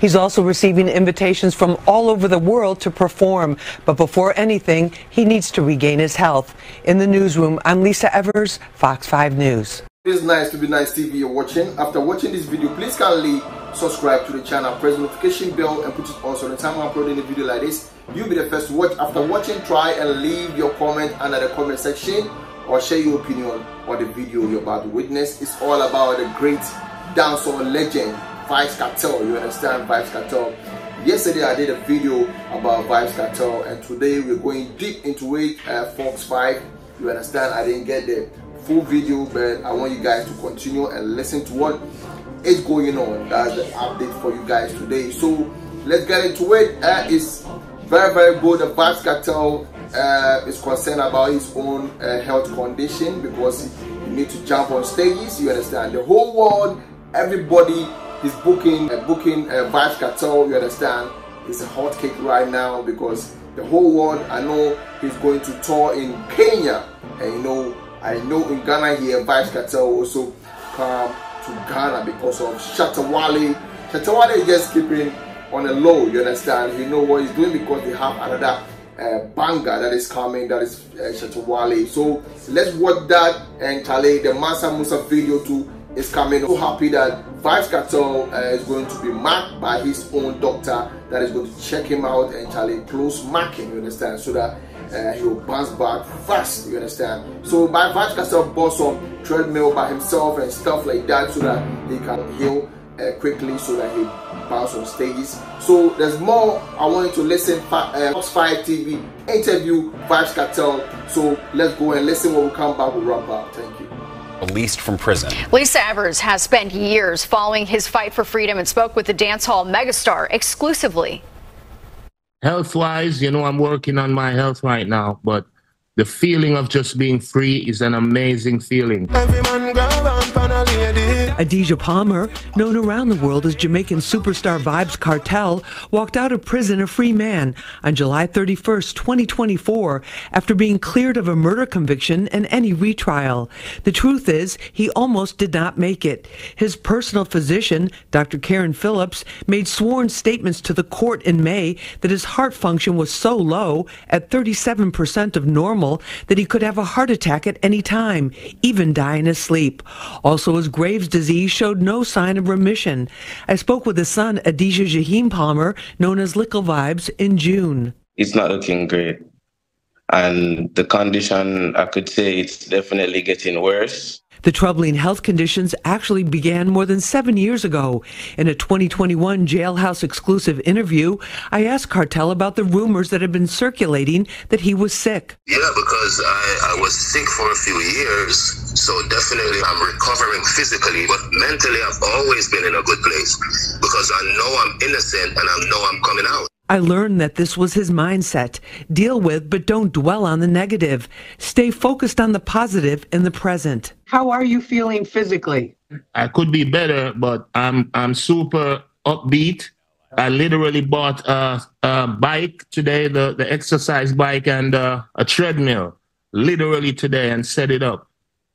He's also receiving invitations from all over the world to perform. But before anything, he needs to regain his health. In the newsroom, I'm Lisa Evers, Fox 5 News. It is nice to be nice TV you're watching. After watching this video, please kindly subscribe to the channel, press the notification bell and put it on so the time I'm uploading a video like this, you'll be the first to watch. After watching, try and leave your comment under the comment section or share your opinion on the video you're about to witness. It's all about the great dancehall legend, Vybz Kartel. You understand Vybz Kartel? Yesterday I did a video about Vybz Kartel and today we're going deep into it, uh, Fox 5. You understand? I didn't get the full video but I want you guys to continue and listen to what is going on. That's the update for you guys today. So let's get into it. Uh, it's very very good. The Vybz Kartel uh, is concerned about his own uh, health condition because he need to jump on stages. You understand? The whole world, everybody is booking uh, booking uh, Vybz Kartel. You understand? It's a hot cake right now because the whole world. I know he's going to tour in Kenya, and you know I know in Ghana here, Vybz Kartel also come to Ghana because of Shatta Wale. Shatta Wale is just keeping on a low, you understand? You know what he's doing because they have another uh, banger that is coming, that is uh, Shatta Wale. So let's watch that and Charlie, the Mansa Musa video too is coming. So happy that Vybz Kartel uh, is going to be marked by his own doctor that is going to check him out and Charlie close marking, you understand? So that uh, he will bounce back fast, you understand? So by Vybz Kartel bought some treadmill by himself and stuff like that so that he can heal uh, quickly so that he bounce on stages. So there's more. I want you to listen. Uh, Fox 5 TV interview Vybz Kartel. So let's go and listen when we come back. We'll wrap up. Thank you released from prison. Lisa Evers has spent years following his fight for freedom and spoke with the dance hall megastar exclusively. Health wise, you know, I'm working on my health right now, but the feeling of just being free is an amazing feeling. Adidja Palmer, known around the world as Jamaican superstar Vybz Kartel, walked out of prison a free man on July 31, 2024, after being cleared of a murder conviction and any retrial. The truth is, he almost did not make it. His personal physician, Dr. Karen Phillips, made sworn statements to the court in May that his heart function was so low, at 37% of normal, that he could have a heart attack at any time, even die in his sleep. Also, his Graves' disease showed no sign of remission. I spoke with his son, Adidja Jaheim Palmer, known as Little Vybz, in June. It's not looking great. And the condition, I could say it's definitely getting worse. The troubling health conditions actually began more than seven years ago. In a 2021 jailhouse exclusive interview, I asked Kartel about the rumors that had been circulating that he was sick. Yeah, because I, I was sick for a few years. So definitely I'm recovering physically, but mentally I've always been in a good place because I know I'm innocent and I know I'm coming out. I learned that this was his mindset. Deal with, but don't dwell on the negative. Stay focused on the positive in the present. How are you feeling physically? I could be better, but I'm I'm super upbeat. I literally bought a, a bike today, the, the exercise bike and uh, a treadmill, literally today, and set it up.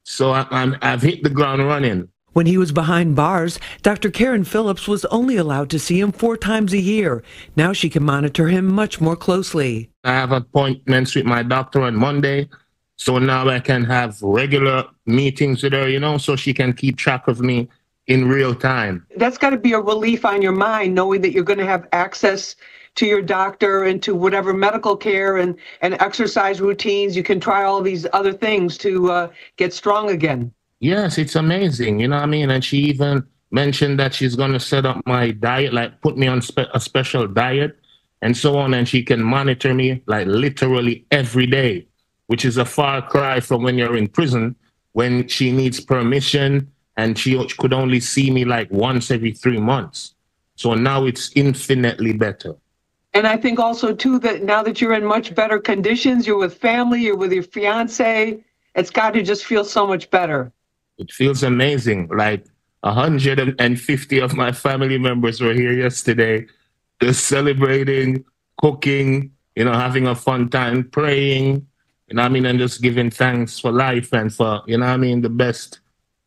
So I, I'm, I've hit the ground running. When he was behind bars, Dr. Karen Phillips was only allowed to see him four times a year. Now she can monitor him much more closely. I have appointments with my doctor on Monday, so now I can have regular meetings with her, you know, so she can keep track of me in real time. That's got to be a relief on your mind, knowing that you're going to have access to your doctor and to whatever medical care and, and exercise routines. You can try all these other things to uh, get strong again. Yes, it's amazing. You know what I mean? And she even mentioned that she's going to set up my diet, like put me on spe- a special diet and so on. And she can monitor me like literally every day, which is a far cry from when you're in prison, when she needs permission and she could only see me like once every three months. So now it's infinitely better. And I think also too that now that you're in much better conditions, you're with family, you're with your fiance, it's got to just feel so much better. It feels amazing. Like 150 of my family members were here yesterday, just celebrating, cooking, you know, having a fun time, praying, you know I mean, and just giving thanks for life and for, you know I mean, the best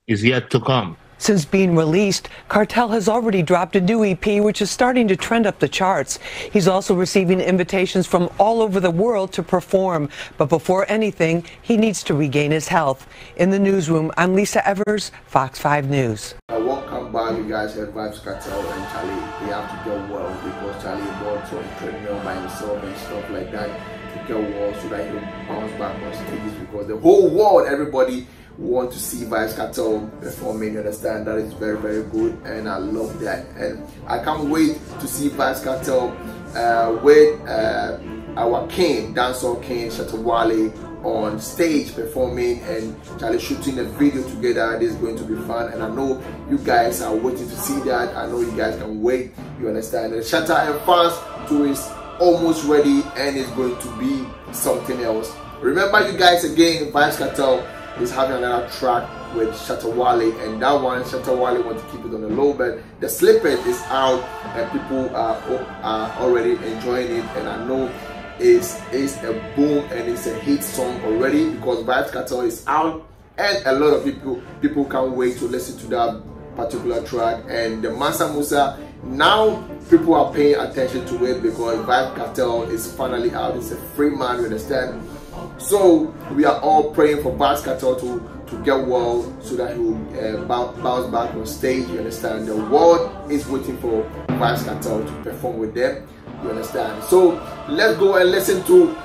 is yet to come. Since being released, Kartel has already dropped a new EP, which is starting to trend up the charts. He's also receiving invitations from all over the world to perform. But before anything, he needs to regain his health. In the newsroom, I'm Lisa Evers, Fox 5 News. Uh, welcome back, you guys heard Vybz Kartel and Charlie. They have to get well because Charlie bought some treadmill by himself and stuff like that to get well so that he will bounce back on stages because the whole world, everybody want to see Vybz Kartel performing. You understand that is very very good, and I love that. And I can't wait to see Vybz Kartel uh, with uh, our king, dancehall king Shatta Wale on stage performing and Charlie shooting a video together. This is going to be fun, and I know you guys are waiting to see that. I know you guys can wait. You understand? And Shatta and fans tour is almost ready, and it's going to be something else. Remember, you guys again, Vybz Kartel is having another track with Shatta Wale, and that one Shatta Wale want to keep it on the low, but the snippet is out, and people are, are already enjoying it, and I know it's, it's a boom and it's a hit song already because Vybz Kartel is out, and a lot of people people can't wait to listen to that particular track, and the Mansa Musa now people are paying attention to it because Vybz Kartel is finally out. It's a free man, you understand? So we are all praying for Vybz Kartel to, to get well so that he will uh, bounce back on stage. You understand? The world is waiting for Vybz Kartel to perform with them. You understand? So let's go and listen to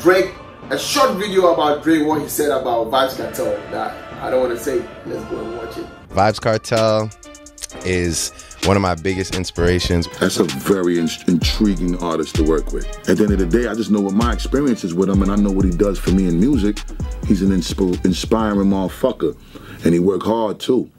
Drake. A short video about Drake, what he said about Vybz Kartel. That I don't want to say. Let's go and watch it. Vybz Kartel is one of my biggest inspirations. That's a very in intriguing artist to work with. At the end of the day, I just know what my experiences with him and I know what he does for me in music. He's an insp inspiring motherfucker and he work hard too.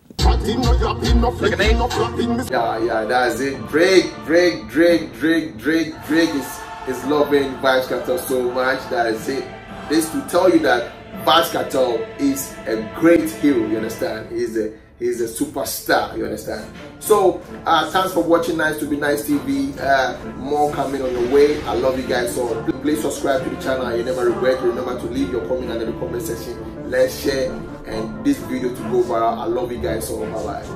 Yeah, yeah, that's it. Drake, Drake, Drake, Drake, Drake, Drake is, is loving Vybz Kartel so much. That is it. This to tell you that Vybz Kartel is a great hero, you understand? He's a he's a superstar you understand? So uh thanks for watching nice to be nice tv uh more coming on the way. I love you guys so please subscribe to the channel you never regret. Remember to leave your comment under the comment section. Let's share and this video to go viral. I love you guys so bye bye